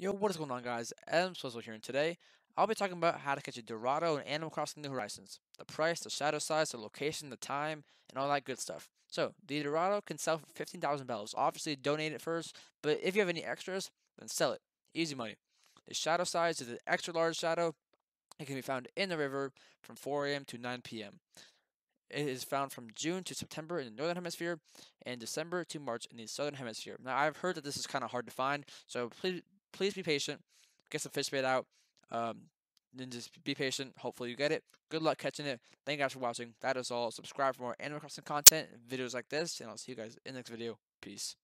Yo, what is going on guys? EmSwizzle here and today I'll be talking about how to catch a Dorado in Animal Crossing New Horizons. The price, the shadow size, the location, the time, and all that good stuff. So, the Dorado can sell for 15,000 bells. Obviously, donate it first, but if you have any extras, then sell it. Easy money. The shadow size is an extra large shadow. It can be found in the river from 4 a.m. to 9 p.m. It is found from June to September in the northern hemisphere and December to March in the southern hemisphere. Now, I've heard that this is kind of hard to find, so please please be patient. Get some fish bait out. Um, then just be patient. Hopefully you get it. Good luck catching it. Thank you guys for watching. That is all. Subscribe for more Animal Crossing content, videos like this, and I'll see you guys in the next video. Peace.